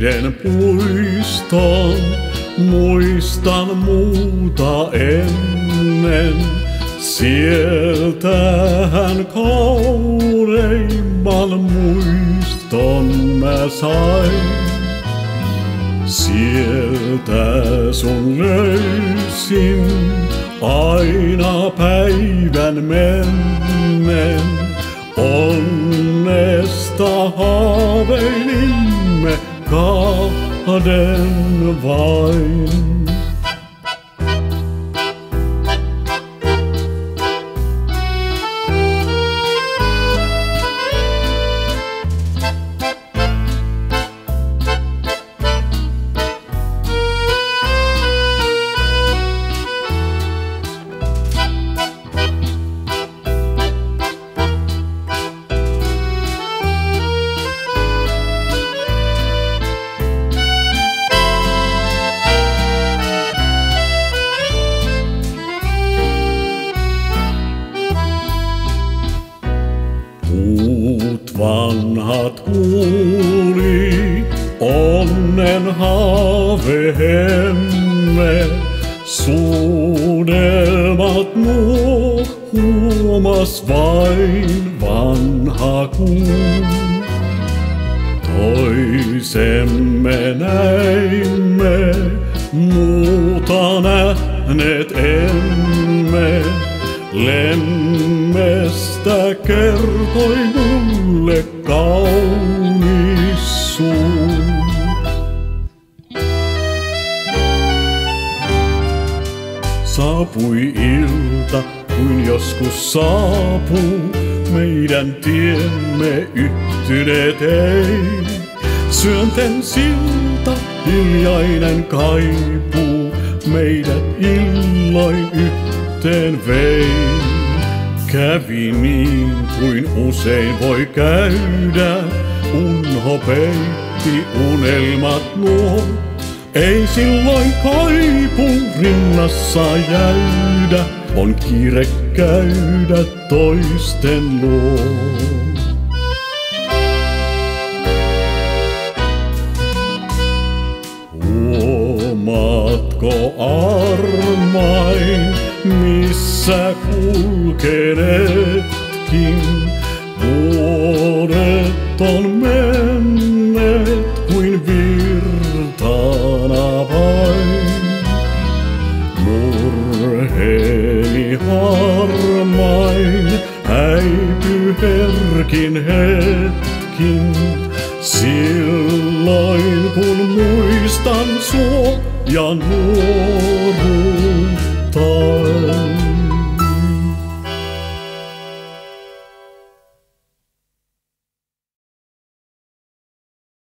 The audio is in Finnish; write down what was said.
Meidän puiston muistan muuta ennen. Sieltähän kauneimman muiston mä sain. Sieltä sun löysin aina päivän mennen. Onnesta haaveilimme garden of vine. Vanhat kuuli onnen haavehemme. Suudelmat nuo huomas vain vanha kuun. Toisemme näimme, muuta nähneet emme. Lemmestä kertoi mulle kaunis suu. Saapui ilta, kuin joskus saapuu, meidän tiemme yhtyneet ei. Syönten silta, hiljainen kaipuu, meidät illoin yhteen vei. Kävi niin kuin usein voi käydä, unho peitti unelmat nuo. Ei silloin kaipu rinnassa jäydä, on kiire käydä toisten luo. Huomaatko armain, missä kulkenetkin? Vuodet on menneet kuin virtana vain. Murheeni harmain häipy herkin hetkin. Silloin kun muistan sua ja nuoruutta.